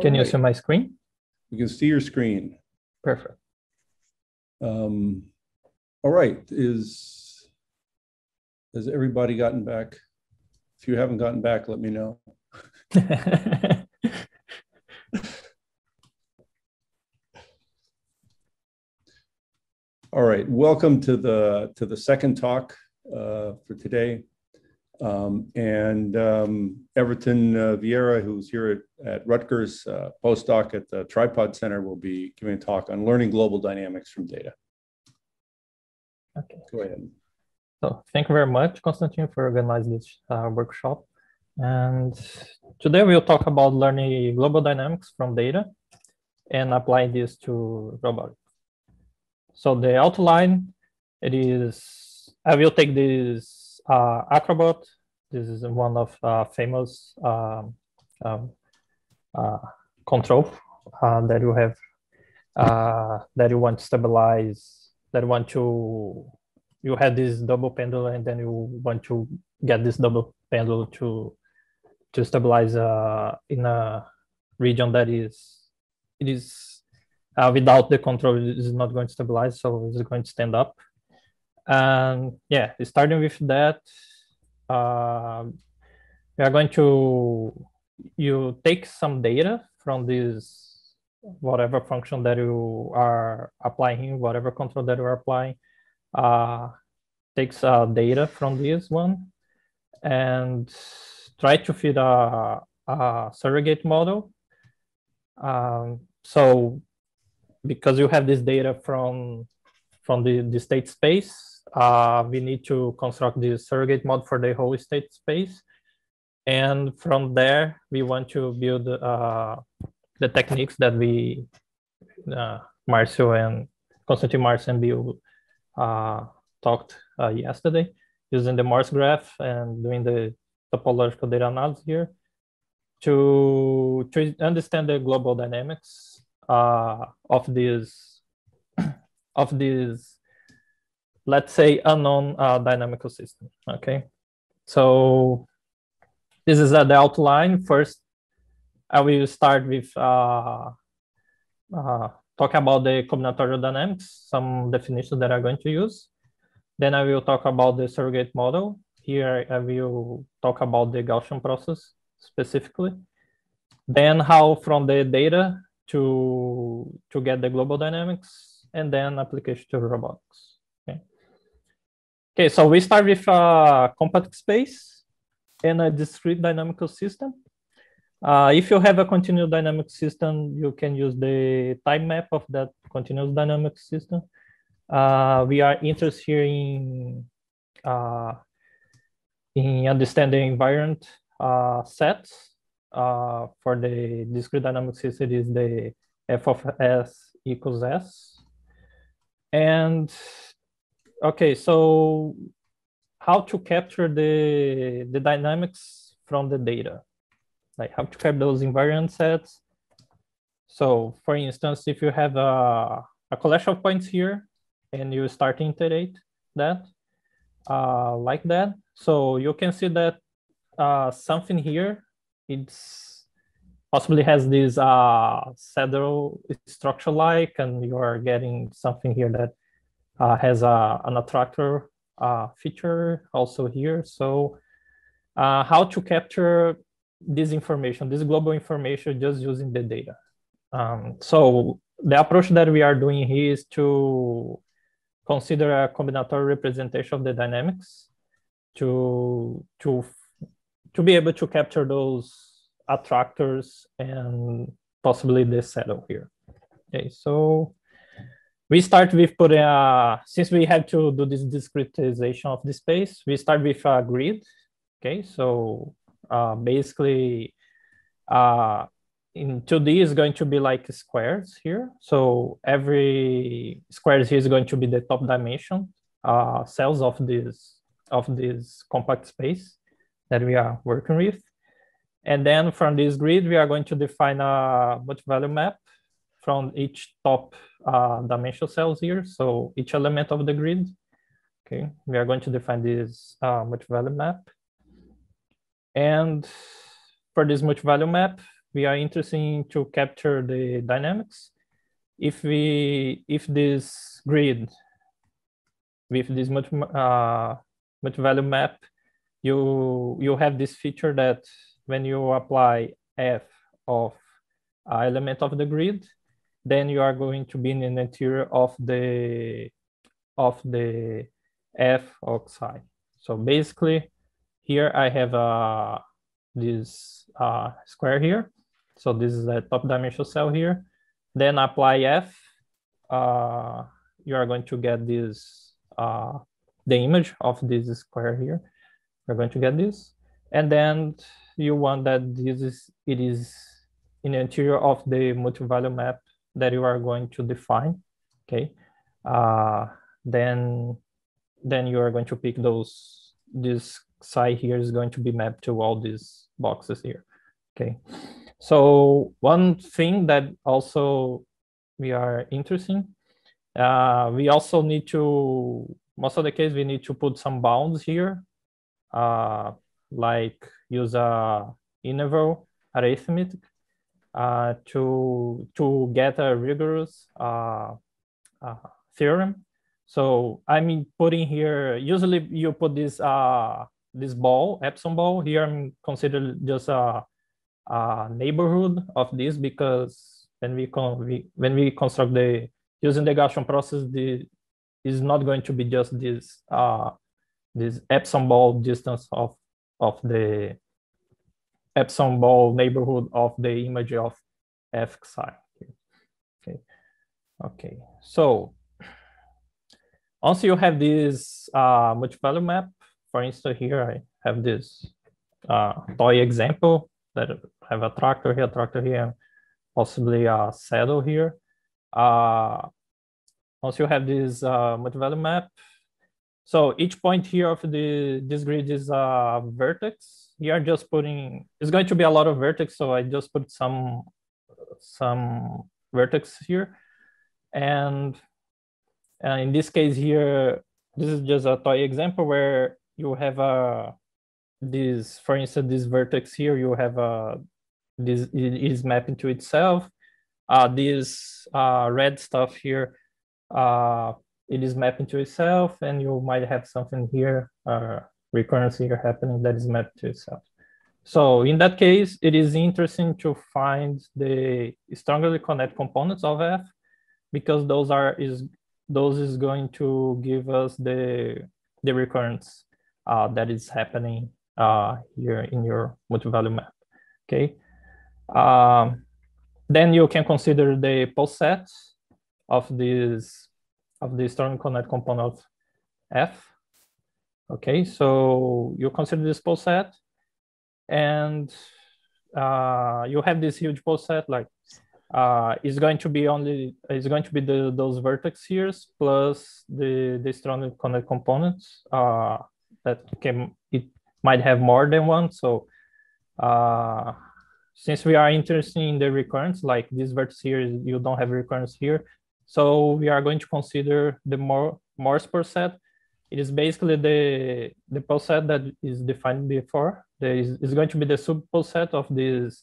Can you see my screen? We can see your screen. Perfect. Um, all right, is, has everybody gotten back? If you haven't gotten back, let me know. All right, welcome to the to the second talk uh, for today. Um, and um, Ewerton uh, Vieira, who's here at, at Rutgers, uh, postdoc at the Tripod Center, will be giving a talk on learning global dynamics from data. Okay. Go ahead. So thank you very much, Konstantin, for organizing this uh, workshop. And today we'll talk about learning global dynamics from data and apply this to robotics. So the outline, it is, I will take this uh, Acrobot. This is one of uh, famous um, um, uh, control uh, that you have, uh, that you want to stabilize, that want to, you have this double pendulum and then you want to get this double pendulum to, to stabilize in a region that is, it is without the control it is not going to stabilize so it's going to stand up and yeah starting with that uh, we are going to you take some data from this whatever function that you are applying whatever control that you are applying uh, takes uh, data from this one and try to fit a, a surrogate model. Um, so because you have this data from from the, the state space, uh, we need to construct this surrogate mod for the whole state space. And from there, we want to build uh, the techniques that we, uh, Marcio and Konstantin Marcio and Bill uh, talked uh, yesterday, using the Morse graph and doing the topological data analysis here to, to understand the global dynamics uh, of this of this let's say unknown uh, dynamical system okay? So this is uh, the outline. First i will start with uh, uh, talk about the combinatorial dynamics some definitions that i'm going to use. Then i will talk about the surrogate model. Here i will talk about the gaussian process specifically. Then how from the data to to get the global dynamics and then application to robotics. Okay. So we start with a compact space and a discrete dynamical system. Uh, if you have a continuous dynamic system, you can use the time map of that continuous dynamic system. Uh, we are interested here in uh, in understanding invariant uh, sets uh, for the discrete dynamic system is the f of s equals s. And okay, so how to capture the, the dynamics from the data? Like how to capture those invariant sets. So for instance, if you have a, a collection of points here and you start to iterate that uh, like that, so you can see that uh, something here it's possibly has this uh, saddle structure like, and you are getting something here that uh, has a, an attractor uh, feature also here. So uh, how to capture this information, this global information, just using the data. Um, so the approach that we are doing here is to consider a combinatorial representation of the dynamics to to to be able to capture those attractors and possibly the saddle here. Okay, so we start with putting a, since we have to do this discretization of the space, we start with a grid. Okay, so uh, basically uh, in 2D is going to be like squares here. So every squares here is going to be the top dimension uh, cells of this of this compact space that we are working with. And then from this grid, we are going to define a multi-value map from each top uh, dimensional cells here. So each element of the grid, okay, we are going to define this uh, multi-value map. And for this multi-value map, we are interested to capture the dynamics. If we, if this grid with this multi, uh, multi-value map, you, you have this feature that when you apply f of uh, element of the grid, then you are going to be in the interior of the of the f psi. So basically, here I have uh, this uh, square here. So this is a top dimensional cell here. Then apply f. Uh, you are going to get this uh, the image of this square here. You're going to get this, and then you want that this is it is in the interior of the multi-value map that you are going to define. Okay, uh, then then you are going to pick those this psi here is going to be mapped to all these boxes here. Okay, so one thing that also we are interesting, uh, we also need to most of the case we need to put some bounds here, uh, like use a interval arithmetic uh, to to get a rigorous uh, uh, theorem. So I'm putting here. Usually you put this uh, this ball epsilon ball here. I'm considered just a, a neighborhood of this because when we, con we when we construct the using the Gaussian process, the is not going to be just this uh, this epsilon ball distance of of the epsilon ball neighborhood of the image of f psi. Okay, okay. So once you have this uh, multi-value map, for instance, here I have this uh, toy example that have a tractor here, tractor here, possibly a saddle here. Uh, once you have this uh, multi-value map, so each point here of the this grid is a vertex. I'm just putting, it's going to be a lot of vertex, so I just put some some vertex here. And uh, in this case here, this is just a toy example where you have a, this, for instance, this vertex here, you have a, this it is mapping to itself. Uh, this uh, red stuff here, uh, it is mapping to itself and you might have something here, recurrence here happening that is mapped to itself. So in that case, it is interesting to find the strongly connected components of F because those are is those is going to give us the the recurrence uh, that is happening uh, here in your multi-value map. Okay. Um, then you can consider the poset of this of the strongly connected component of F. Okay, so you consider this poset and uh, you have this huge poset like uh, it's going to be only it's going to be the those vertex here plus the the strongly connected components uh, that can it might have more than one. So uh, since we are interested in the recurrence like this vertex here you don't have recurrence here. So we are going to consider the more Morse poset it is basically the the poset that is defined before there is, is going to be the subset of this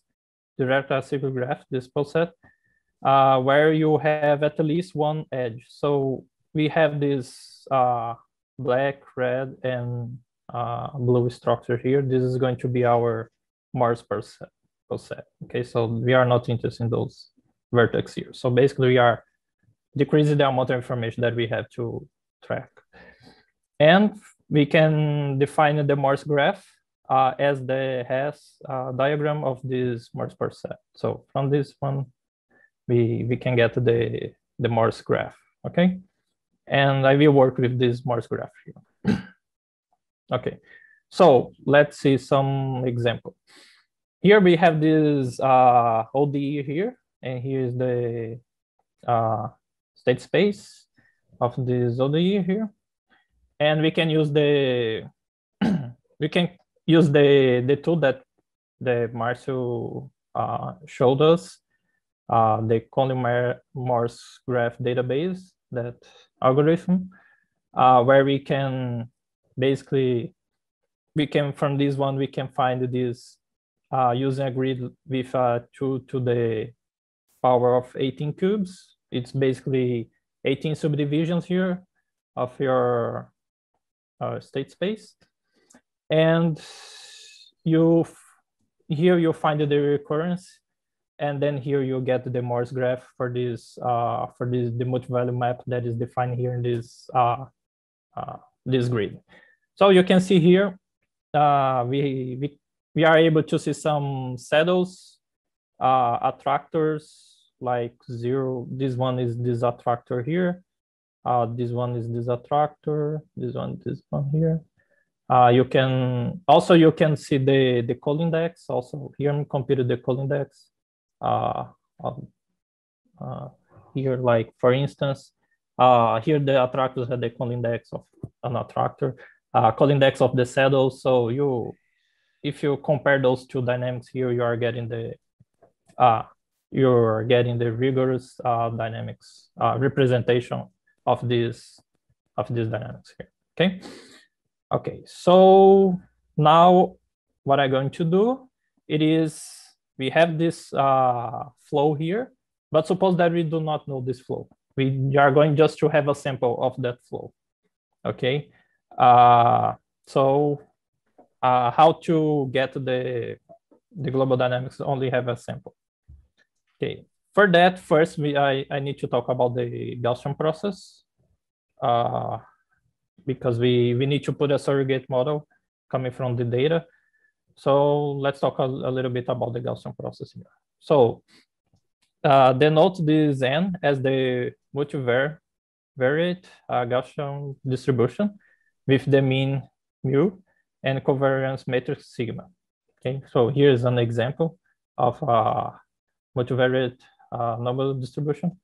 direct acyclic graph, this set, uh, where you have at least one edge. So we have this uh, black, red, and uh, blue structure here. This is going to be our Morse poset, set. Okay, so we are not interested in those vertex here. So basically we are decreasing the amount of information that we have to track. And we can define the Morse graph uh, as the Hasse uh, diagram of this Morse poset. So from this one, we, we can get the, the Morse graph, okay? And I will work with this Morse graph here. okay, so let's see some example. Here we have this uh, ODE here, and here's the uh, state space of this ODE here. And we can use the, we can use the the tool that the Marcio uh, showed us, uh, the Conley Morse graph database, that algorithm, uh, where we can basically, we can, from this one, we can find this uh, using a grid with 2 to the power of 18 cubes. It's basically 18 subdivisions here of your state space. And you here you find the recurrence and then here you get the Morse graph for this uh, for this the multi-value map that is defined here in this uh, uh, this grid. So you can see here uh, we, we we are able to see some saddles, uh, attractors like zero. This one is this attractor here. Uh, this one is this attractor. This one, this one here. Uh, you can also you can see the the call index. Also here I'm computed the call index. Uh, uh, here, like for instance, uh, here the attractors have the call index of an attractor, uh, call index of the saddle. So you, if you compare those two dynamics here, you are getting the, uh, you're getting the rigorous dynamics representation of this, of these dynamics here. Okay. Okay. So now what I'm going to do, it is we have this uh, flow here, but suppose that we do not know this flow. We are going just to have a sample of that flow, okay? Uh, so uh, how to get the, the global dynamics only have a sample. Okay, for that, first we, I, I need to talk about the Gaussian process uh, because we, we need to put a surrogate model coming from the data. So let's talk a, a little bit about the Gaussian process here. So uh, denote this n as the multivariate uh, Gaussian distribution with the mean mu and covariance matrix sigma. Okay, so here's an example of a multivariate uh, normal distribution.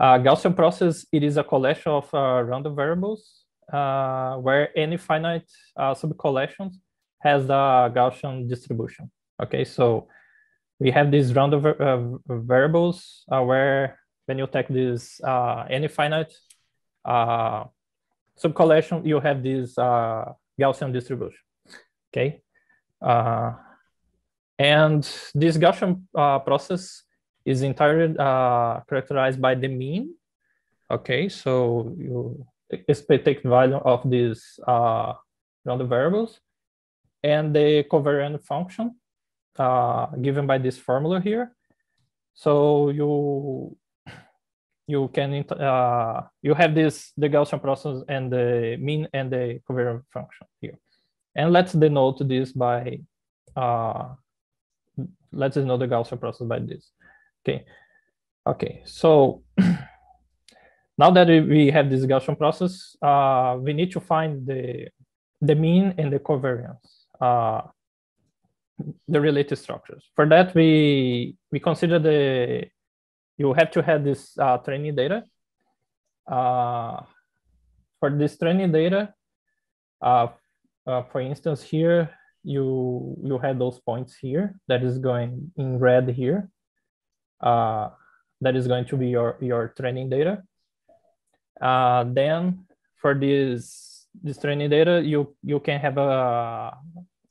Uh, Gaussian process, it is a collection of uh, random variables uh, where any finite uh, subcollections has the Gaussian distribution. Okay, so we have these random uh, variables uh, where when you take this uh, any finite uh, subcollection, you have this uh, Gaussian distribution. Okay, uh, and this Gaussian process is entirely characterized by the mean. Okay, so you expect the value of these random variables and the covariant function uh, given by this formula here. So you you can uh, you have this the Gaussian process and the mean and the covariant function here, and let's denote this by uh, let's denote the Gaussian process by this. Okay, okay. So now that we have this Gaussian process, uh, we need to find the the mean and the covariance uh, the related structures. For that, we we consider the you have to have this uh, training data. Uh, for this training data, uh, uh, for instance, here you you have those points here that is going in red here. Uh, that is going to be your your training data. Uh, then for this this training data, you you can have a,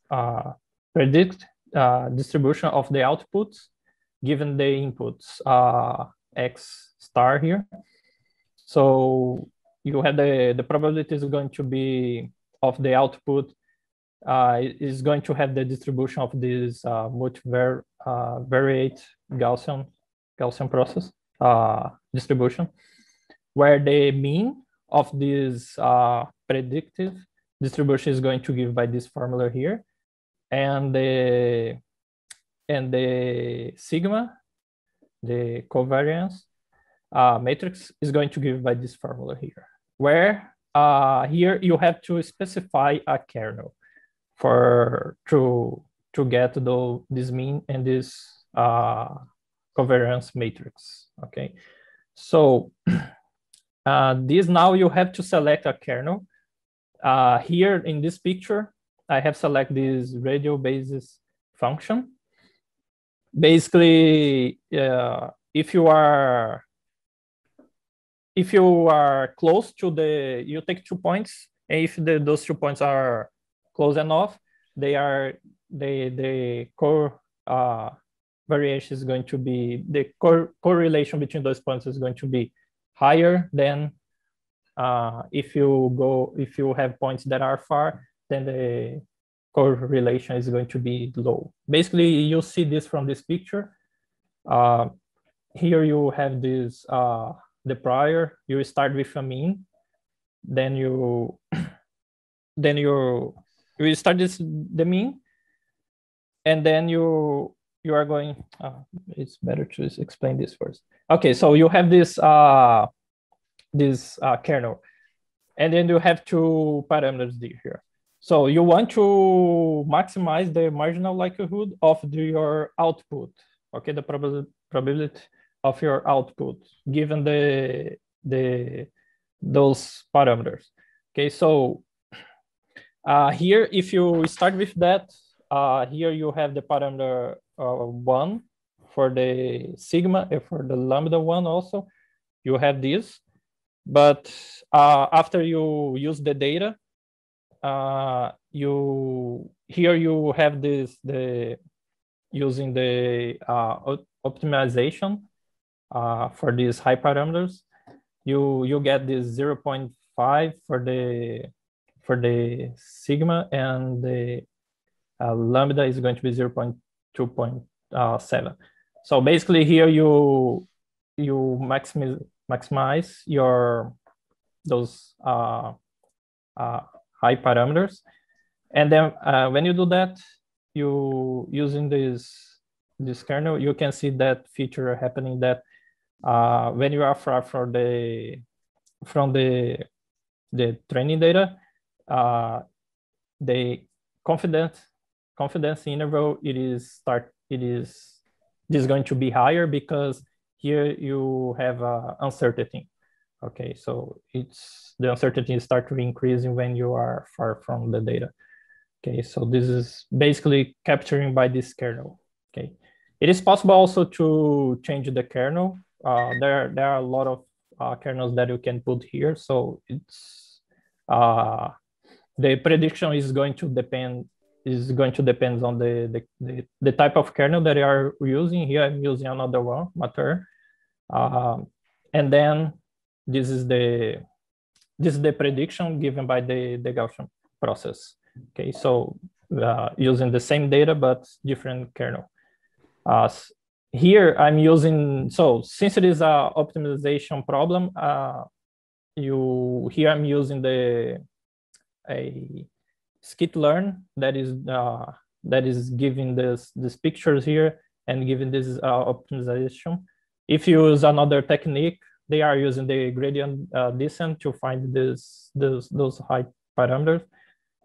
a predict uh, distribution of the outputs given the inputs uh, x star here. So you have the the probability is going to be of the output uh, is going to have the distribution of this uh, multivariate uh, Gaussian Gaussian process uh, distribution, where the mean of this uh, predictive distribution is going to give by this formula here. And the, and the sigma, the covariance uh, matrix is going to give by this formula here, where uh, here you have to specify a kernel for to to get the this mean and this uh, covariance matrix. Okay, so Uh, this now you have to select a kernel. Uh, here in this picture, I have select this radial basis function. Basically, uh, if you are if you are close to the, you take two points, and if the, those two points are close enough, they are the the core uh, variation is going to be the core correlation between those points is going to be higher than uh, if you go if you have points that are far, then the correlation is going to be low. Basically, you see this from this picture. Uh, here you have this uh, the prior. You start with a mean, then you then you you start this the mean, and then you you are going. Uh, it's better to explain this first. Okay, so you have this uh, this uh, kernel, and then you have two parameters here. So you want to maximize the marginal likelihood of the, your output. Okay, the prob probability of your output given the the those parameters. Okay, so uh, here if you start with that, uh, here you have the parameter one for the sigma and for the lambda one also, you have this. But uh, after you use the data, uh, you here you have this the using the uh, optimization for these hyperparameters. You you get this 0.5 for the for the sigma and the uh, lambda is going to be 0.2 2.7. So basically here you you maximize maximize your those uh, uh, hyperparameters, and then uh, when you do that, you using this this kernel, you can see that feature happening that uh, when you are far from the from the the training data, uh, the confidence confidence interval it is start it is this is going to be higher because here you have uh, uncertainty. Okay, so it's the uncertainty start to increasing when you are far from the data. Okay, so this is basically capturing by this kernel. Okay, it is possible also to change the kernel uh, there there are a lot of uh, kernels that you can put here. So it's uh, the prediction is going to depend is going to depend on the, the, the, type of kernel that you are using. Here I'm using another one, Matern. Um, and then this is the this is the prediction given by the, the Gaussian process. Okay, so uh, using the same data but different kernel. Uh, here I'm using, so since it is a optimization problem, uh, you here I'm using the a scikit-learn that is uh, that is giving this these pictures here and giving this uh, optimization. If you use another technique, they are using the gradient uh, descent to find this, this those high parameters.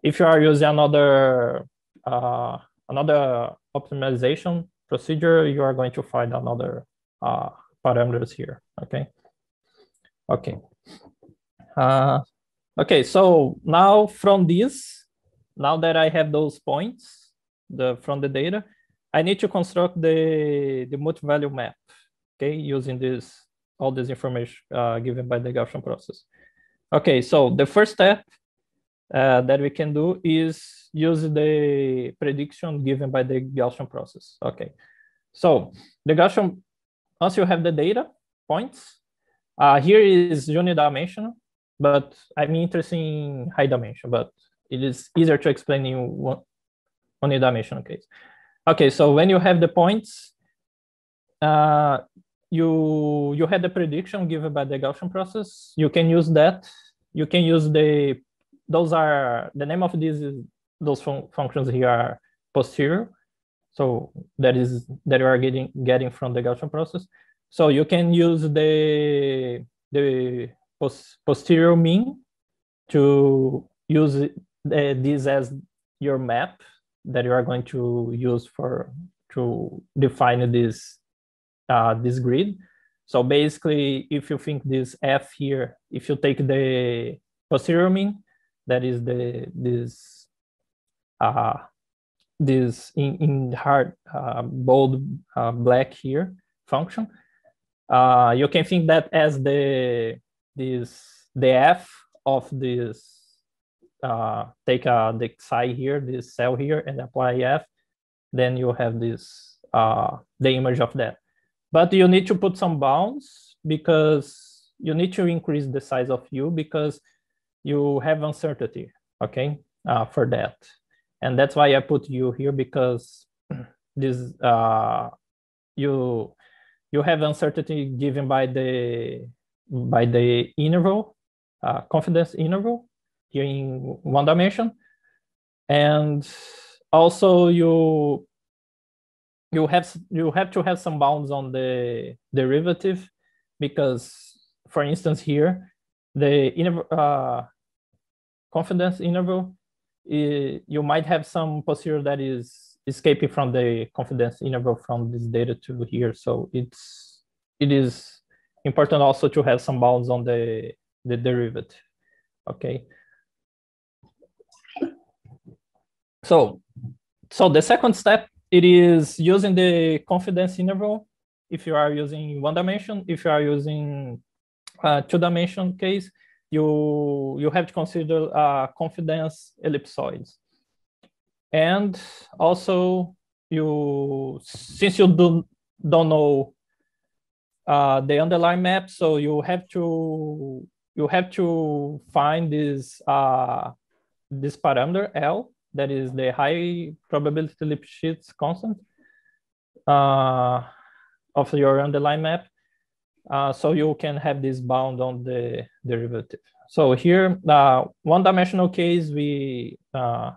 If you are using another uh, another optimization, procedure, you are going to find another uh, parameters here, okay? Okay. Uh, okay, so now from this, now that I have those points the, from the data, I need to construct the, the multi-value map, okay, using this all this information uh, given by the Gaussian process. Okay, so the first step uh, that we can do is use the prediction given by the Gaussian process. Okay, so the Gaussian, once you have the data points, uh, here is unidimensional, but I'm interested in high dimension, but it is easier to explain in one unidimensional case. Okay, so when you have the points, uh, you you had the prediction given by the Gaussian process. You can use that. You can use the those are the name of these those fun functions here are posterior. So that is that you are getting getting from the Gaussian process. So you can use the the post, posterior mean to use this as your map that you are going to use for to define this uh, this grid. So basically, if you think this f here, if you take the posterior mean, that is the this uh, this in, in hard uh, bold uh, black here function, uh, you can think that as the this the f of this uh, take uh, the psi here, this cell here, and apply f. then you have this uh, the image of that. But you need to put some bounds because you need to increase the size of U because you have uncertainty, okay, uh, for that. And that's why I put U here because this uh, you you have uncertainty given by the by the interval, uh, confidence interval here in one dimension. And also you you have you have to have some bounds on the derivative because for instance here the uh, confidence interval you might have some posterior that is escaping from the confidence interval from this data to here. So it's it is important also to have some bounds on the the derivative. Okay so so the second step it is using the confidence interval. If you are using one dimension if you are using a two dimension case you you have to consider uh, confidence ellipsoids. And also you since you do, don't know uh, the underlying map so you have to you have to find this uh, this parameter L that is the high probability Lipschitz constant uh, of your underlying map. Uh, so you can have this bound on the derivative. So here, uh, one-dimensional case, we uh,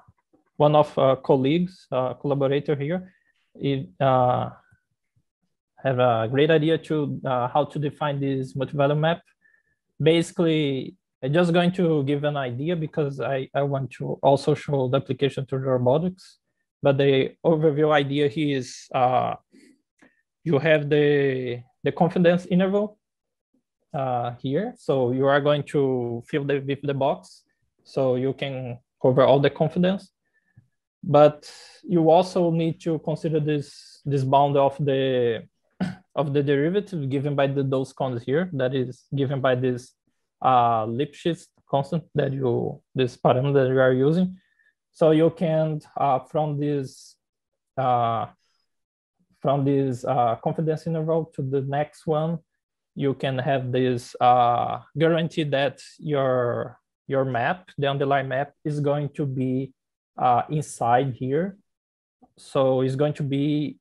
one of our colleagues, uh, collaborator here, it, uh, have a great idea to how to define this multi-value map. Basically, I'm just going to give an idea because I, I want to also show the application to the robotics. But the overview idea here is uh, you have the, the confidence interval uh, here. So you are going to fill the, with the box. So you can cover all the confidence. But you also need to consider this, this bound of the of the derivative given by the those conds here that is given by this uh, Lipschitz constant that you, this parameter that you are using. So you can, uh, from this, uh, from this uh, confidence interval to the next one, you can have this uh, guarantee that your, your map, the underlying map is going to be uh, inside here. So it's going to be,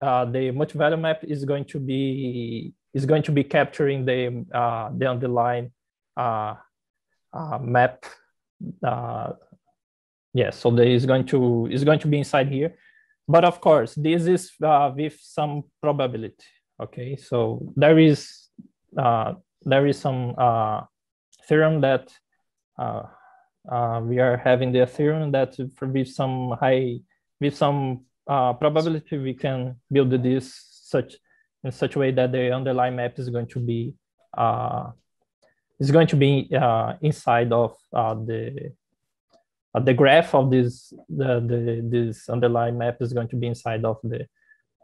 uh, the multi-value map is going to be, is going to be capturing the, uh, the underlying map. Uh, yeah, so there is going to is going to be inside here, but of course this is uh, with some probability. Okay, so there is uh, there is some uh, theorem that uh, uh, we are having the theorem that with some high with some uh, probability we can build this such in such a way that the underlying map is going to be uh, is going to be uh, inside of uh, the uh, the graph of this the, the this underlying map is going to be inside of the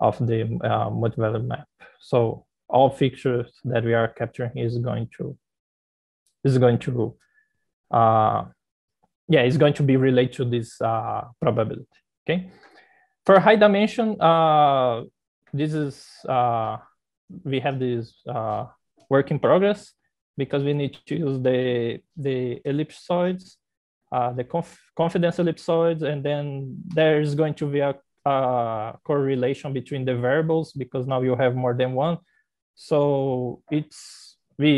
of the uh, map. So all features that we are capturing is going to is going to uh, yeah is going to be related to this uh, probability. Okay, for high dimension, uh, this is uh, we have this uh, work in progress because we need to use the, the ellipsoids, uh, the conf confidence ellipsoids, and then there's going to be a, a, correlation between the variables because now you have more than one. So it's, we,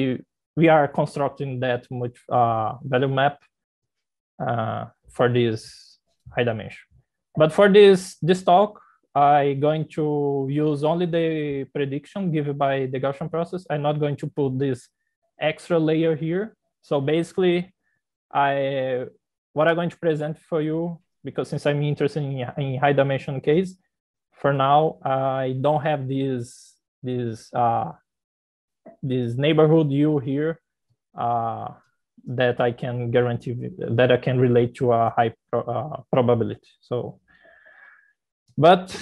we are constructing that much uh, value map uh, for this high dimension. But for this, this talk, I'm going to use only the prediction given by the Gaussian process. I'm not going to put this extra layer here. So basically, I what I'm going to present for you, because since I'm interested in, in high dimension case, for now, I don't have this, this, uh, this neighborhood U here uh, that I can guarantee that I can relate to a high pro, uh, probability. So, but,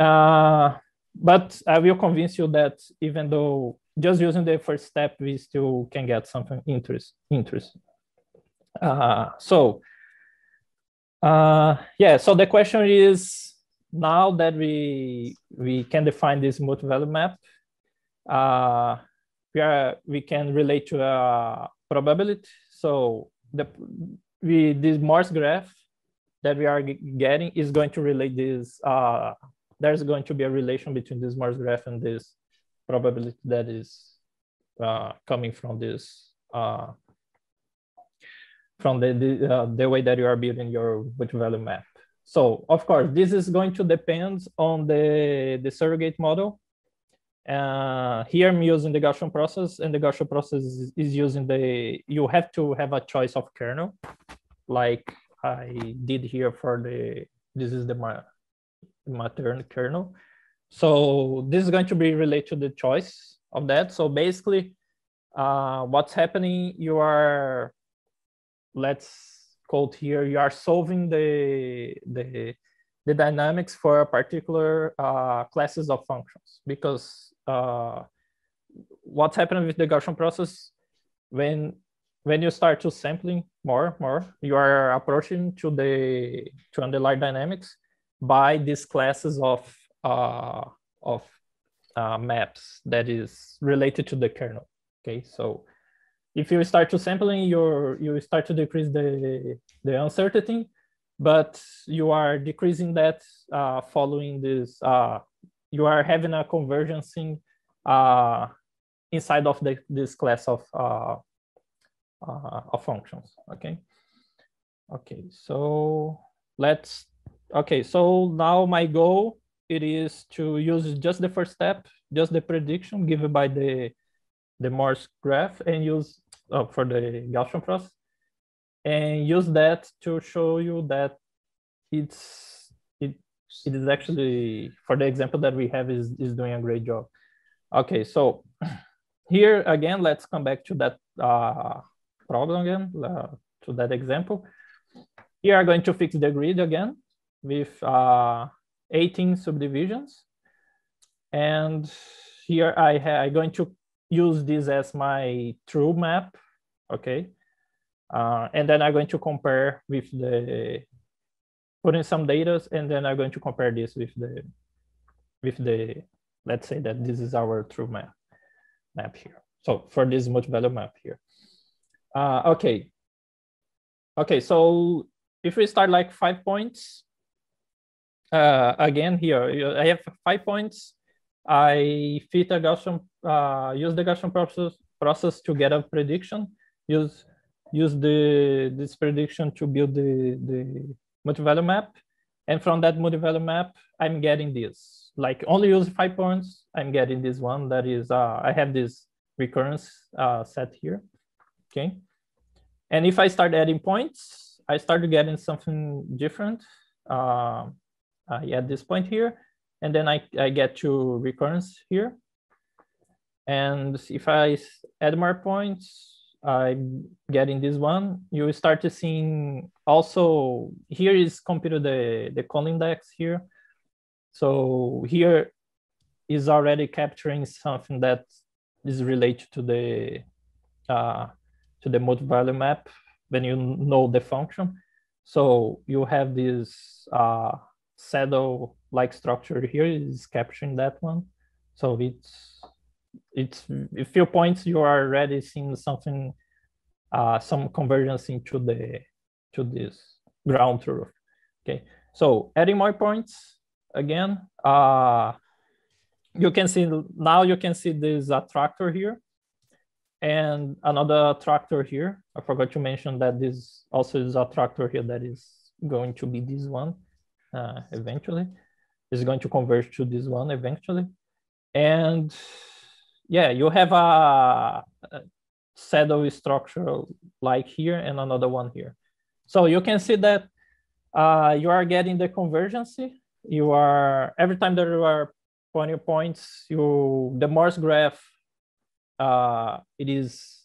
uh, but I will convince you that even though just using the first step, we still can get something interest, interesting. Uh, so, uh, yeah, so the question is now that we we can define this multi-value map, uh, we are we can relate to a probability. So the we this Morse graph that we are getting is going to relate this. Uh, there's going to be a relation between this Morse graph and this probability that is uh, coming from this uh, from the the, uh, the way that you are building your multi-value map. So of course, this is going to depend on the, the surrogate model. Uh, here I'm using the Gaussian process and the Gaussian process is, is, using the, you have to have a choice of kernel, like I did here for the, this is the matern kernel. So this is going to be related to the choice of that. So basically uh, what's happening, you are, let's code here, you are solving the, the, the dynamics for a particular uh, classes of functions because uh, what's happening with the Gaussian process when when you start to sampling more more you are approaching to the to underlying dynamics by these classes of of uh, maps that is related to the kernel okay so if you start to sampling, you you start to decrease the, the uncertainty, but you are decreasing that uh, following this, uh, you are having a convergencing uh, inside of the, this class of, uh, uh, of functions, okay? Okay, so let's, okay, so now my goal, it is to use just the first step, just the prediction given by the, the Morse graph and use uh, for the Gaussian process and use that to show you that it's it, it is actually for the example that we have is, is doing a great job. Okay, so here again, let's come back to that uh, problem again, uh, to that example. Here I'm going to fix the grid again with uh, 18 subdivisions. And here I am going to use this as my true map, okay? Uh, and then I'm going to compare with the, put in some data, and then I'm going to compare this with the, with the, let's say that this is our true map, map here. So for this multi-value map here. Uh, okay. Okay, so if we start like five points, uh, again here, I have five points I fit a Gaussian, uh, use the Gaussian process, process to get a prediction, use use the this prediction to build the, the multi-value map. And from that multi-value map, I'm getting this. Like only use five points, I'm getting this one that is, uh, I have this recurrence uh, set here, okay? And if I start adding points, I start getting something different. Uh, I add this point here, and then I, I get to recurrence here. And if I add more points, I'm getting this one. You start to seeing also here is computed the, the cone index here. So here is already capturing something that is related to the uh, to the multi-value map when you know the function. So you have this uh, saddle like structure here is capturing that one. So it's it's a few points you are already seeing something uh, some convergence into the to this ground truth. Okay, so adding more points again. Uh, you can see now you can see this attractor here and another attractor here. I forgot to mention that this also is a attractor here that is going to be this one uh, eventually is going to converge to this one eventually. And yeah, you have a, a saddle structure like here and another one here. So you can see that uh, you are getting the convergence. You are, every time you are pointing points, you, the Morse graph, uh, it is,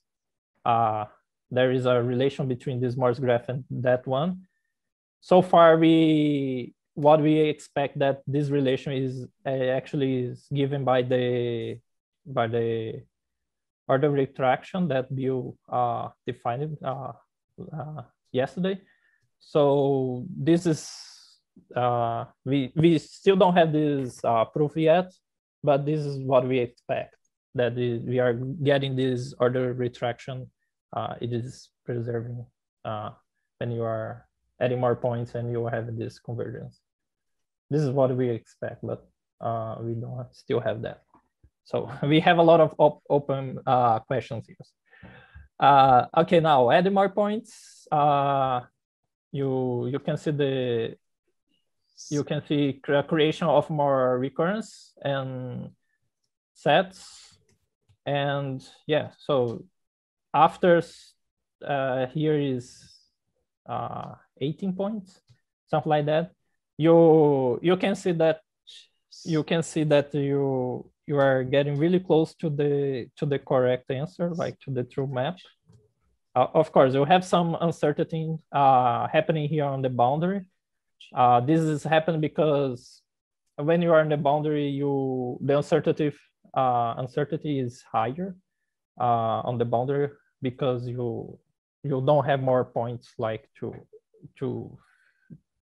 uh, there is a relation between this Morse graph and that one. So far, we what we expect that this relation is uh, actually is given by the by the order retraction that Bill uh, defined uh, uh, yesterday. So this is uh, we we still don't have this uh, proof yet, but this is what we expect that we are getting this order retraction. It is preserving uh, when you are adding more points and you will have this convergence. This is what we expect, but uh, we don't still have that. So we have a lot of op open uh, questions here. Uh, okay, now adding more points. Uh, you you can see the you can see creation of more recurrence and sets and yeah so after uh, here is uh, 18 points something like that. You you can see that you can see that you you are getting really close to the to the correct answer like to the true map uh, of course you have some uncertainty uh, happening here on the boundary. Uh, this is happening because when you are in the boundary, you the uncertainty uh, uncertainty is higher uh, on the boundary because you you don't have more points like to to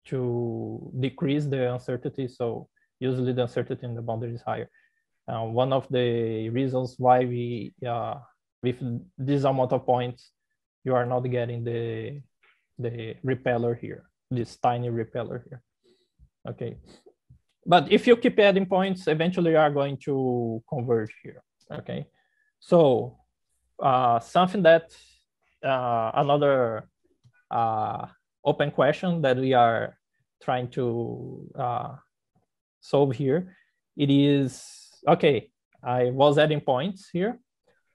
to decrease the uncertainty. So usually the uncertainty in the boundary is higher. Uh, one of the reasons why we uh, with this amount of points, you are not getting the the repeller here this tiny repeller here. Okay. But if you keep adding points, eventually you are going to converge here. Okay. So uh, something that uh, another uh, open question that we are trying to uh, solve here, it is, okay, I was adding points here,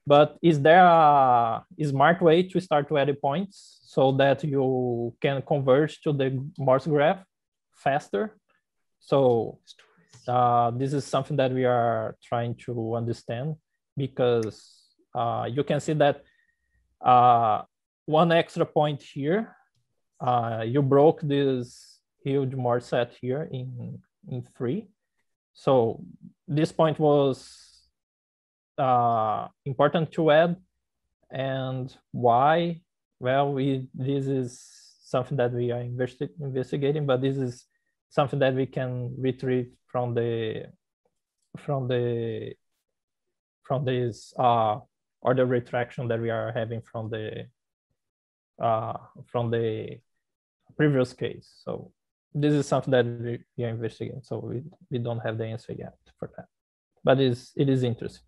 but is there a smart way to start to add points so that you can converge to the Morse graph faster? So uh, this is something that we are trying to understand because uh, you can see that uh, one extra point here, uh, you broke this huge Morse set here in, in three. So this point was uh, important to add and why well we this is something that we are investi investigating but this is something that we can retrieve from the from the from this uh, order retraction that we are having from the uh, from the previous case so this is something that we, we are investigating so we, we don't have the answer yet for that but it is, it is interesting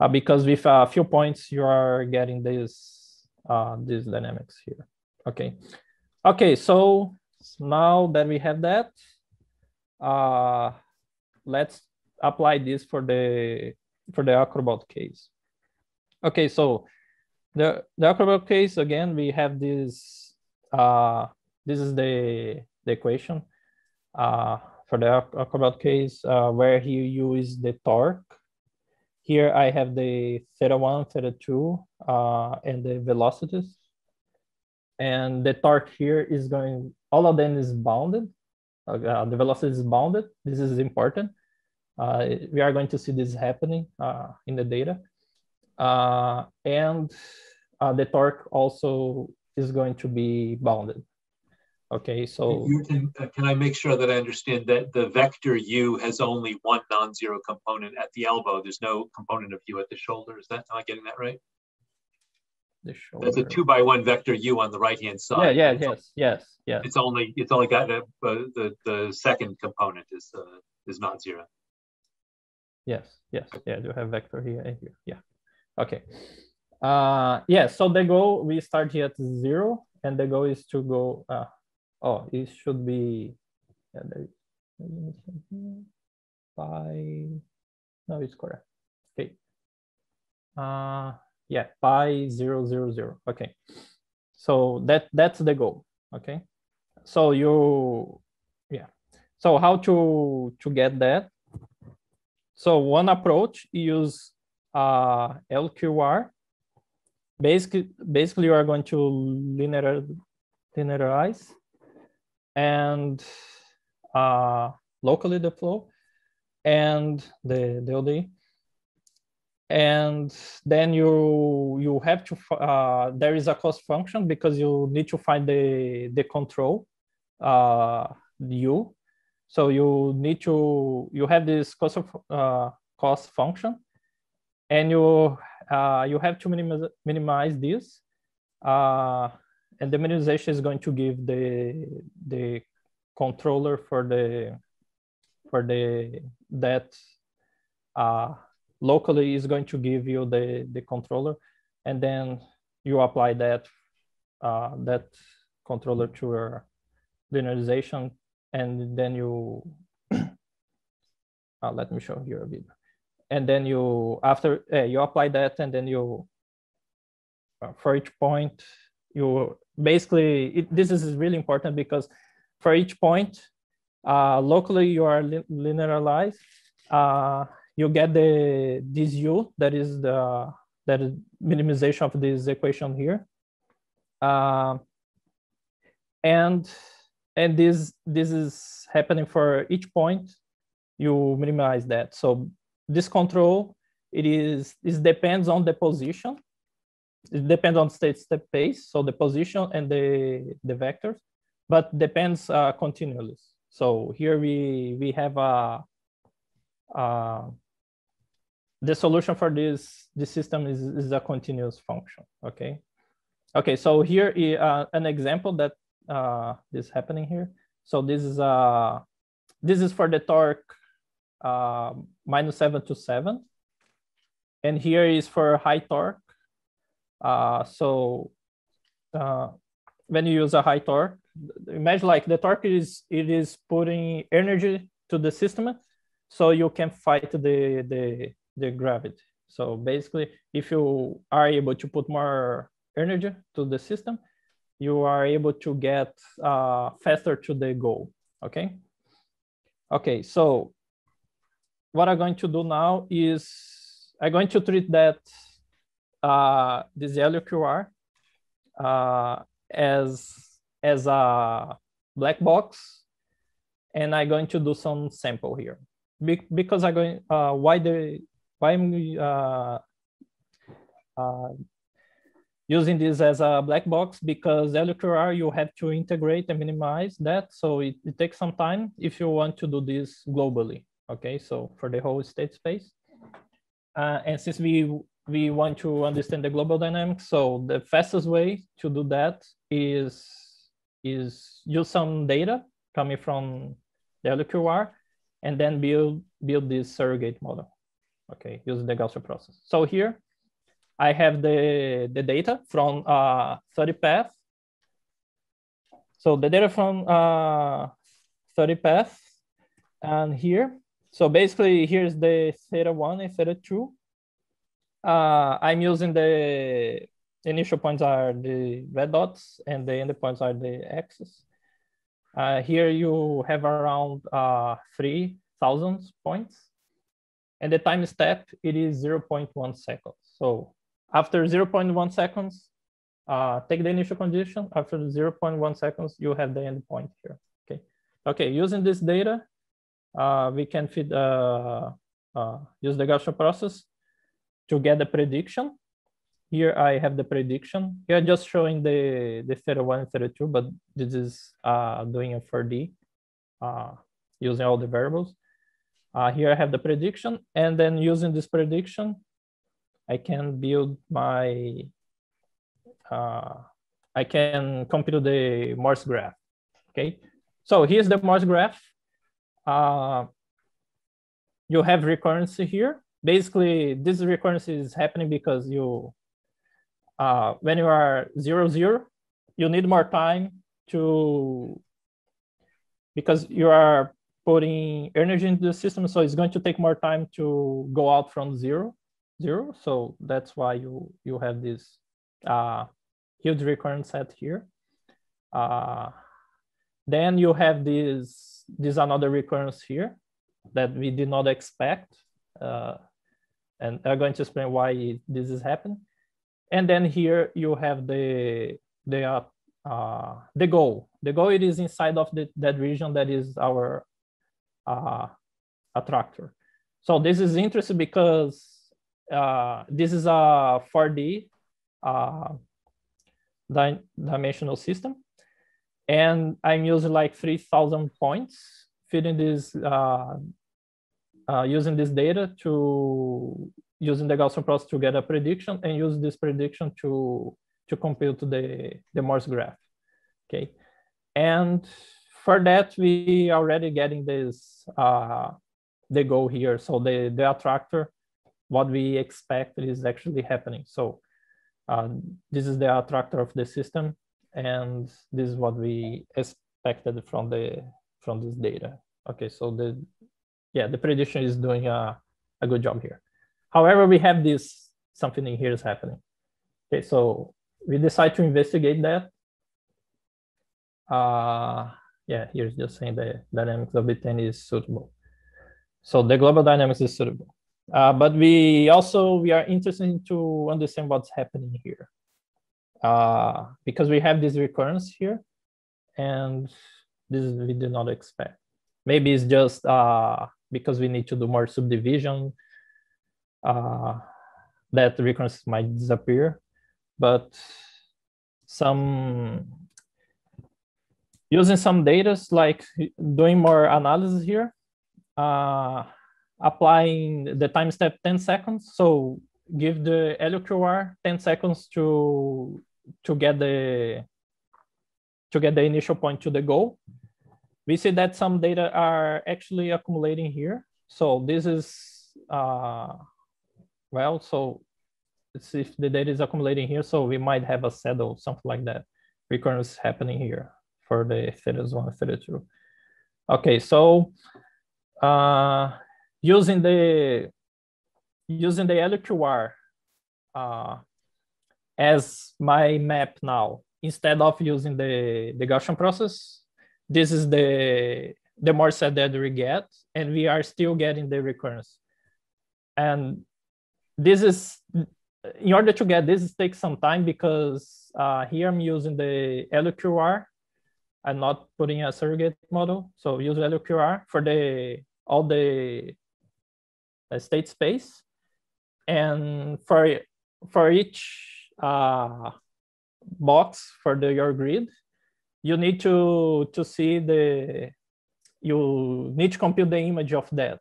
uh, because with a few points you are getting this uh, these dynamics here. Okay, okay. So now that we have that, uh, let's apply this for the for the acrobat case. Okay, so the the acrobat case again we have this. Uh, this is the the equation uh, for the acrobat case uh, where he use the torque here I have the theta one, theta two, uh, and the velocities. And the torque here is going, all of them is bounded. Uh, the velocity is bounded. This is important. Uh, we are going to see this happening uh, in the data. Uh, and the torque also is going to be bounded. Okay, so you can uh, can I make sure that I understand that the vector u has only one non-zero component at the elbow. There's no component of u at the shoulder. Is that am I getting that right? The shoulder. That's a two by one vector u on the right hand side. Yeah, yeah, yes, yes, yes. It's only it's only got a, uh, the the second component is uh, is not zero. Yes, yes, yeah. Do have vector here and here? Yeah. Okay. Uh, yeah. So the goal we start here at zero, and the goal is to go. Uh, oh, it should be yeah, there there is pi. No, it's correct. Okay. Uh, yeah, pi zero zero zero. Okay. So that that's the goal. Okay. So you, yeah. So how to to get that? So one approach use uh, LQR. Basically, basically you are going to linear linearize and uh, locally the flow and the, ODE. And then you you have to uh, there is a cost function because you need to find the the control uh, u. So you need to, you have this cost of uh, cost function and you, uh, you have to minimize, minimize this. Uh, and the minimization is going to give the, the controller for the, for the, that uh, locally is going to give you the, the controller. And then you apply that, uh, that controller to your linearization and then you uh, let me show you a bit. And then you after uh, you apply that and then you uh, for each point you basically it, this is really important because for each point uh, locally you are li linearized uh, you get the this u that is the that is minimization of this equation here. Uh, and and this this is happening for each point you minimize that. So this control it is it depends on the position it depends on state step pace, so the position and the the vectors but depends uh, continually so here we we have a uh, the solution for this this system is, is a continuous function okay okay so here uh, an example that uh, this happening here. So this is uh, this is for the torque uh, minus seven to seven. And here is for high torque. Uh, so uh, when you use a high torque, imagine like the torque is it is putting energy to the system, so you can fight the the the gravity. So basically, if you are able to put more energy to the system, you are able to get uh, faster to the goal, okay? Okay, so what I'm going to do now is I'm going to treat that this LQR uh, as, as a black box, and I'm going to do some sample here. Be because I'm going, uh, why the, why I'm uh, uh, using this as a black box because LQR, you have to integrate and minimize that. So it, it, takes some time if you want to do this globally. Okay, so for the whole state space. Uh, and since we, we want to understand the global dynamics, so the fastest way to do that is, is use some data coming from the LQR and then build, build this surrogate model. Okay, using the Gaussian process. So here, I have the, the data from uh, 30 path. So the data from uh, 30 path and here. So basically here's the theta one and theta two. Uh, I'm using the initial points are the red dots and the endpoints are the x's. Uh, here you have around uh, 3,000 points. And the time step, it is 0.1 seconds. So after 0.1 seconds, uh, take the initial condition. After 0.1 seconds, you have the endpoint here. Okay. Okay. Using this data, uh, we can feed uh, uh, use the Gaussian process to get the prediction. Here I have the prediction. Here I'm just showing the the theta one and theta two, but this is uh, doing a 4D uh, using all the variables. Uh, here I have the prediction, and then using this prediction, I can build my, uh, I can compute the Morse graph, okay? So here's the Morse graph. Uh, you have recurrency here. Basically, this recurrence is happening because you, uh, when you are zero, zero, you need more time to, because you are putting energy into the system, so it's going to take more time to go out from zero zero. So that's why you, you have this uh, huge recurrence set here. Uh, then you have this, this another recurrence here that we did not expect. Uh, and I'm going to explain why this is happening. And then here you have the, the, uh, the goal. The goal it is inside of the, that region that is our uh, attractor. So this is interesting because uh, this is a 4D uh, di dimensional system. and I'm using like 3,000 points, feeding this, uh, uh, using this data to, using the Gaussian process to get a prediction and use this prediction to, to compute the, the Morse graph, okay? And for that, we already getting this, uh, the goal here. So the, the attractor, what we expect is actually happening. So uh, this is the attractor of the system and this is what we expected from the from this data. Okay, so the yeah the prediction is doing a, a good job here. However, we have this something in here is happening. Okay, so we decide to investigate that. Uh, yeah, here's just saying the dynamics of B10 is suitable. So the global dynamics is suitable. Uh, but we also we are interested to understand what's happening here uh, because we have this recurrence here and this we did not expect. Maybe it's just uh, because we need to do more subdivision uh, that recurrence might disappear, but some using some data like doing more analysis here, uh, applying the time step 10 seconds. So give the LQR 10 seconds to to get the to get the initial point to the goal. We see that some data are actually accumulating here. So this is, uh, well, so if the data is accumulating here. So we might have a saddle, something like that. Recurrence happening here for the theta one, theta two. Okay, so uh, using the using the LQR uh, as my map now, instead of using the, the Gaussian process, this is the, the Morse set that we get, and we are still getting the recurrence. And this is, in order to get this, it takes some time because uh, here I'm using the LQR. I'm not putting a surrogate model. So use LQR for the all the state space. And for, for each uh, box for the, your grid, you need to, to see the, you need to compute the image of that.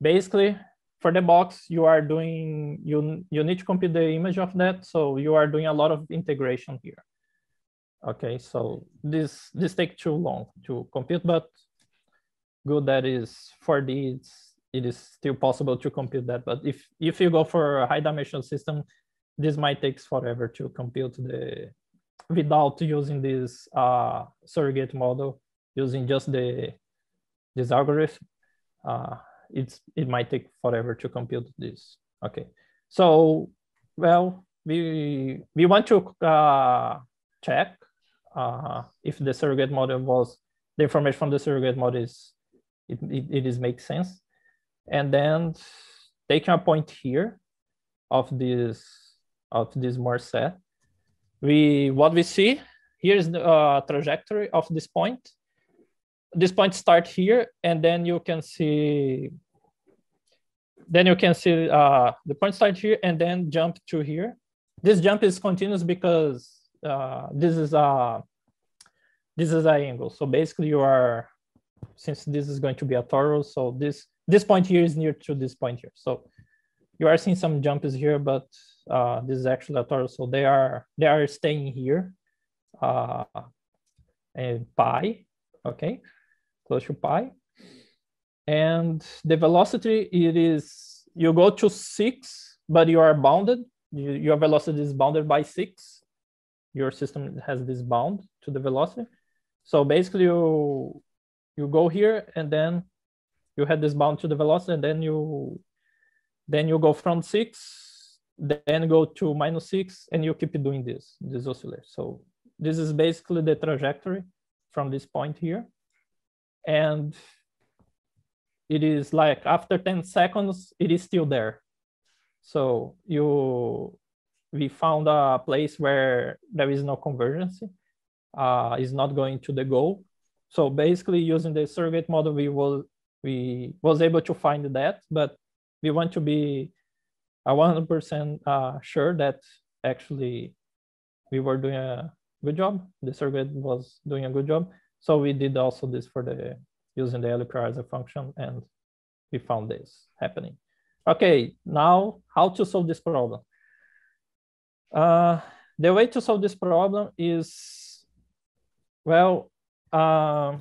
Basically, for the box, you are doing, you, you need to compute the image of that. So you are doing a lot of integration here. Okay, so this, this takes too long to compute, but good that is 4D, it's, it is still possible to compute that. But if, if you go for a high dimensional system, this might take forever to compute the without using this uh, surrogate model using just the this algorithm uh, it's it might take forever to compute this okay so well we we want to uh, check uh, if the surrogate model was the information from the surrogate model is it, it, it is makes sense and then taking a point here of this of this Morse set. We what we see here is the uh, trajectory of this point. This point start here, and then you can see. Then you can see uh, the point start here, and then jump to here. This jump is continuous because uh, this is a this is an angle. So basically, you are since this is going to be a torus, so this this point here is near to this point here. So you are seeing some jumps here, but uh, this is actually a torus. So they are they are staying here, uh, and pi, okay, close to pi. And the velocity, it is, you go to six, but you are bounded. You, your velocity is bounded by six. Your system has this bound to the velocity. So basically you, you go here and then you had this bound to the velocity and then you, then you go from six then go to minus six, and you keep doing this, this oscillator. So this is basically the trajectory from this point here. And it is like after 10 seconds, it is still there. So you, we found a place where there is no convergence, uh, is not going to the goal. So basically using the surrogate model, we will, we was able to find that, but we want to be I 100% uh, sure that actually we were doing a, good job. The surrogate was doing a good job. So we did also this for the using the LQR as a function and we found this happening. Okay, now how to solve this problem? Uh, the way to solve this problem is, well, uh,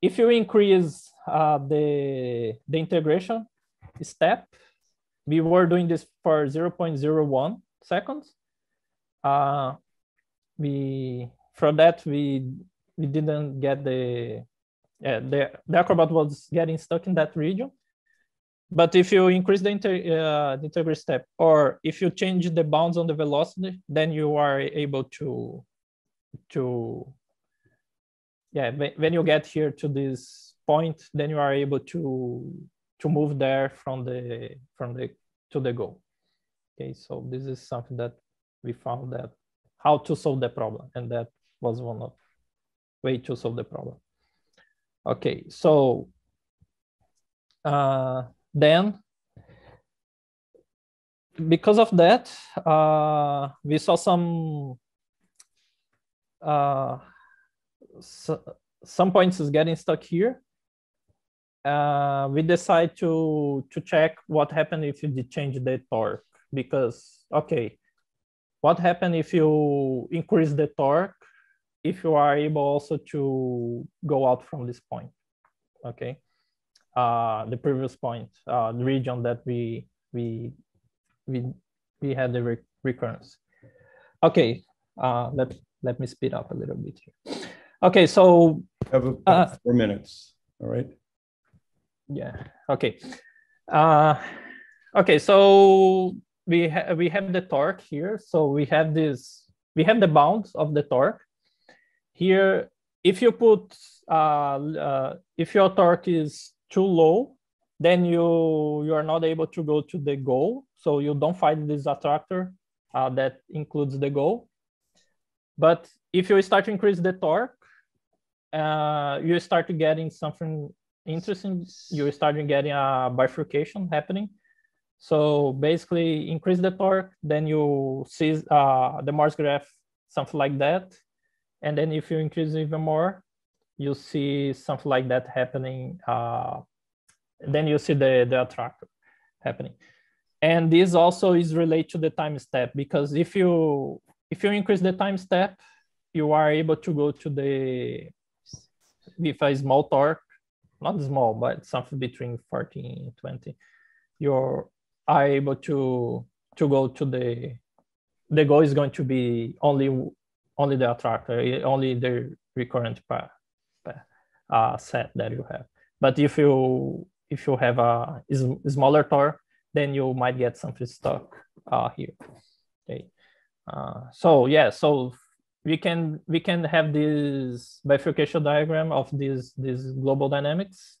if you increase uh, the, the integration step, we were doing this for 0.01 seconds. Uh, we for that we we didn't get the yeah, the, the acrobat was getting stuck in that region. But if you increase the, inter, uh, the integrity step, or if you change the bounds on the velocity, then you are able to, to yeah, when you get here to this point, then you are able to, to move there from the, from the, to the goal. Okay, so this is something that we found that how to solve the problem. And that was one of way to solve the problem. Okay, so uh, then because of that, uh, we saw some uh, so, some points is getting stuck here. Uh, we decide to to check what happened if you change the torque because okay, what happened if you increase the torque if you are able also to go out from this point, okay? Uh, the previous point, uh, the region that we we we we had the re recurrence. Okay, uh, let let me speed up a little bit here. Okay, so have about uh, four minutes. All right. Yeah. Okay. Uh, okay. So we ha we have the torque here. So we have this. We have the bounds of the torque, here, if you put, uh, uh, if your torque is too low, then you, you are not able to go to the goal. So you don't find this attractor uh, that includes the goal. But if you start to increase the torque, uh, you start to getting something interesting. You start getting a bifurcation happening. So basically increase the torque, then you see uh, the Morse graph, something like that. And then if you increase even more, you see something like that happening. Uh, then you see the, the attractor happening. And this also is related to the time step because if you if you increase the time step, you are able to go to the with a small torque, not small, but something between 14 and 20. You are able to to go to the the goal is going to be only only the attractor, only the recurrent path, uh, set that you have. But if you if you have a smaller torque, then you might get something stuck uh, here. Okay. Uh, so yeah, so we can we can have this bifurcation diagram of this this global dynamics,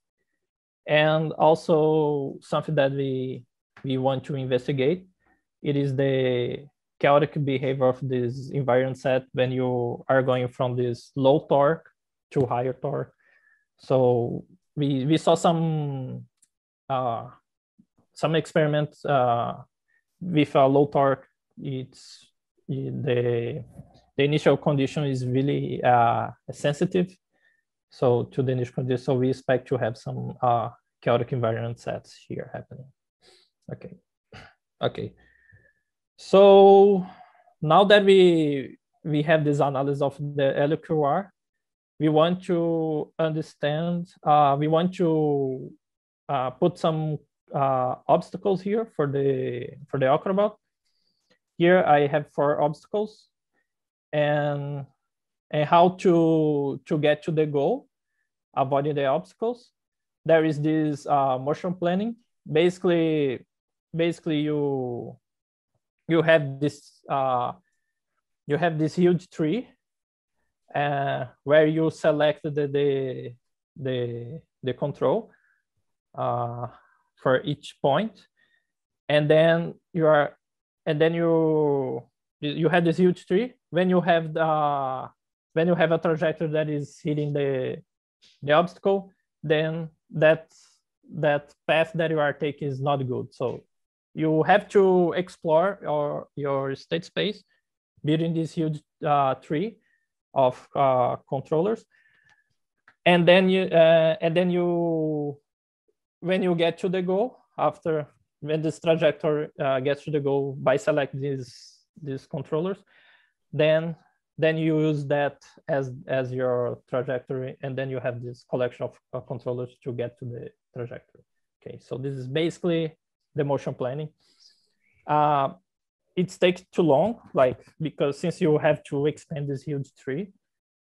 and also something that we we want to investigate. It is the chaotic behavior of this invariant set when you are going from this low torque to higher torque. So we, we saw some uh, some experiments uh, with a low torque. It's the the initial condition is really uh, sensitive. So to the initial condition, so we expect to have some uh, chaotic invariant sets here happening. Okay, okay. So now that we we have this analysis of the LQR, we want to understand, uh, we want to uh, put some uh, obstacles here for the for the acrobat. Here I have four obstacles, and and how to to get to the goal, avoiding the obstacles. There is this uh, motion planning. Basically, basically you you have this uh, you have this huge tree uh, where you select the the the, the control uh, for each point, and then you are and then you you have this huge tree when you have the when you have a trajectory that is hitting the the obstacle then that that path that you are taking is not good so you have to explore your, your state space building this huge uh, tree of uh, controllers. And then you, uh, and then you, when you get to the goal, after when this trajectory uh, gets to the goal by select these, these controllers, then then you use that as as your trajectory and then you have this collection of controllers to get to the trajectory. Okay so this is basically the motion planning. Uh, it takes too long like because since you have to expand this huge tree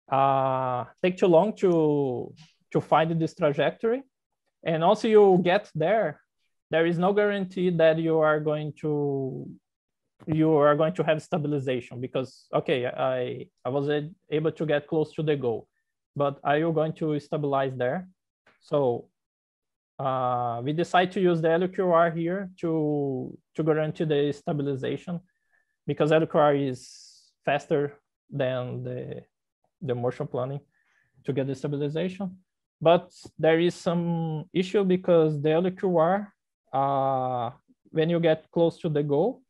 uh take too long to to find this trajectory. And also you get there there is no guarantee that you are going to you are going to have stabilization because okay i i was able to get close to the goal but are you going to stabilize there? So uh, we decide to use the LQR here to to guarantee the stabilization because LQR is faster than the the motion planning to get the stabilization. But there is some issue because the LQR uh, when you get close to the goal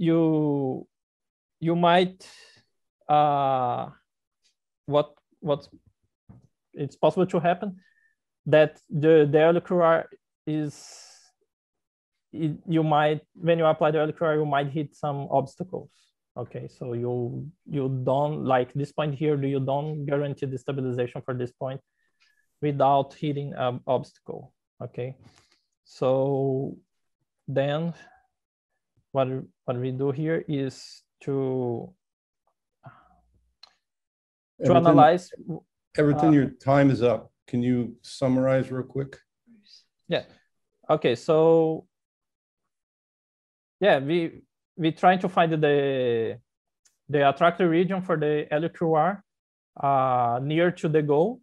you you might uh, what what it's possible to happen that the the LQR is it, you might when you apply the LQR you might hit some obstacles. Okay so you you don't like this point here Do you don't guarantee the stabilization for this point without hitting an obstacle. Okay so then what what we do here is to to analyze. Everything, uh, your time is up. Can you summarize real quick? Yeah. Okay. So yeah, we we trying to find the the attractor region for the LQR uh, near to the goal.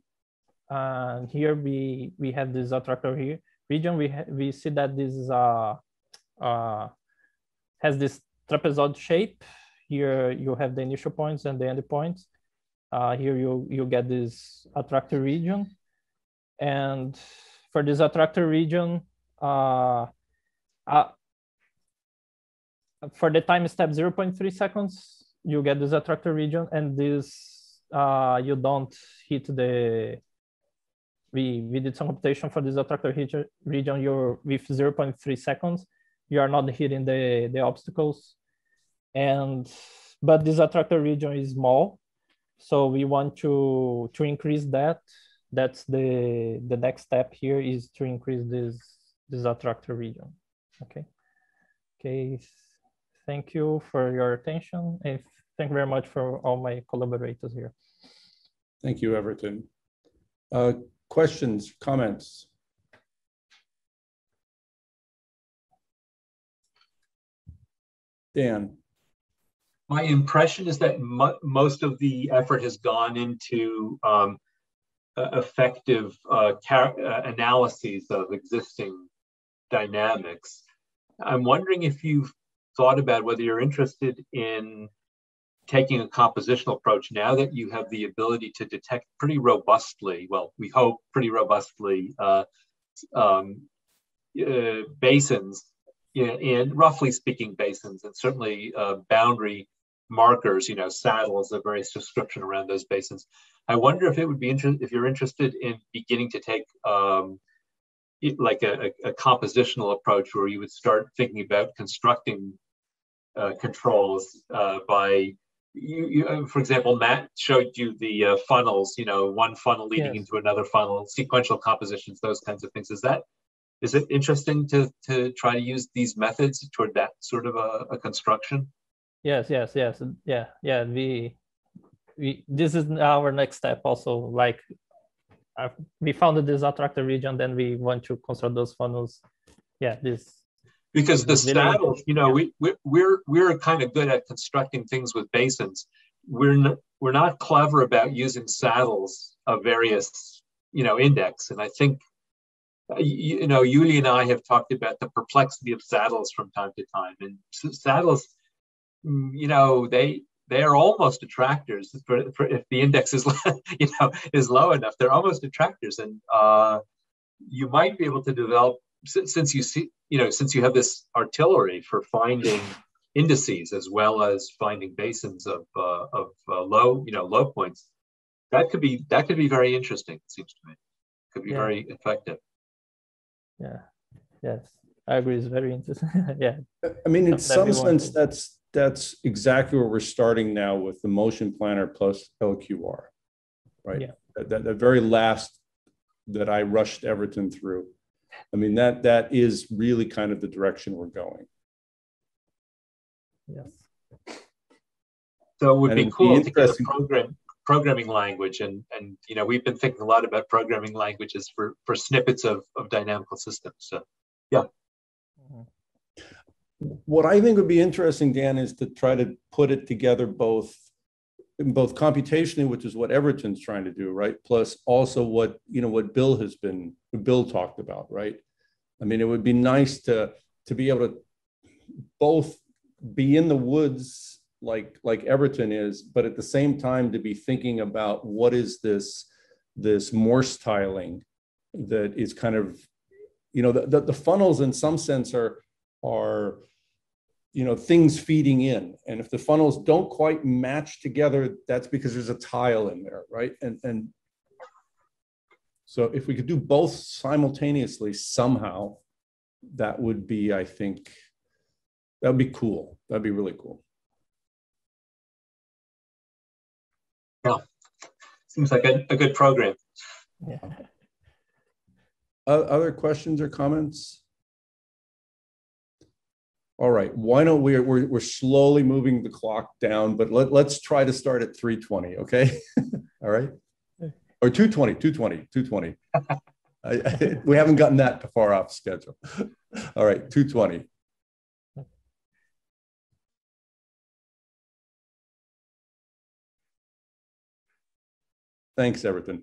And here we we have this attractor here region. We we see that this is a, a has this trapezoid shape. Here you have the initial points and the end points. Uh, here you, you get this attractor region. And for this attractor region, uh, uh, for the time step 0.3 seconds, you get this attractor region and this, uh, you don't hit the, we, we did some computation for this attractor region, you're with 0.3 seconds you are not hitting the, the obstacles. And, but this attractor region is small. So we want to, to increase that. That's the, the next step here is to increase this, this attractor region. Okay. Okay. Thank you for your attention. And thank you very much for all my collaborators here. Thank you, Ewerton. Uh, questions, comments? Dan. My impression is that mo most of the effort has gone into um, effective uh, uh, analyses of existing dynamics. I'm wondering if you've thought about whether you're interested in taking a compositional approach now that you have the ability to detect pretty robustly, well, we hope pretty robustly, uh, um, uh, basins in, in roughly speaking basins and certainly uh, boundary markers, you know, saddles, a various description around those basins. I wonder if it would be interesting if you're interested in beginning to take um, like a, a, compositional approach where you would start thinking about constructing uh, controls uh, by you, you, uh, for example, Matt showed you the uh, funnels, you know, one funnel leading yes. into another funnel, sequential compositions, those kinds of things. Is that is it interesting to to try to use these methods toward that sort of a, a construction? Yes, yes, yes, yeah, yeah. We we this is our next step. Also, like uh, we founded this attractor region, then we want to construct those funnels. Yeah, this because the saddles, you know, we, we we're we're kind of good at constructing things with basins. We're not, we're not clever about using saddles of various you know index, and I think you, you know, Yuli and I have talked about the perplexity of saddles from time to time, and saddles, mm, you know, they they are almost attractors for, for if the index is you know is low enough they're almost attractors and uh, you might be able to develop since you see you know since you have this artillery for finding indices as well as finding basins of uh, of uh, low you know low points that could be that could be very interesting it seems to me could be yeah. very effective yeah. Yes. I agree. It's very interesting. Yeah. I mean in some sense that's that's exactly where we're starting now with the motion planner plus lqr right? Yeah. That, that very last that i rushed Ewerton through. I mean that that is really kind of the direction we're going. Yes. So it would and be cool be to get a program programming language and and you know we've been thinking a lot about programming languages for for snippets of of dynamical systems so yeah. What i think would be interesting dan is to try to put it together both both computationally which is what Ewerton's trying to do right plus also what you know what bill has been bill talked about right? I mean it would be nice to to be able to both be in the woods like like Ewerton is, but at the same time to be thinking about what is this this Morse tiling that is kind of you know the, the, funnels in some sense are are you know things feeding in. And if the funnels don't quite match together that's because there's a tile in there right? And and so if we could do both simultaneously somehow that would be i think that would be cool. That'd be really cool Yeah, seems like a, a good program. Yeah. Other questions or comments? All right, why don't we, we're, we're slowly moving the clock down, but let, let's try to start at 320, okay? All right? Or 220, 220, 220. I, I, we haven't gotten that far off schedule. All right, 220. Thanks, Ewerton.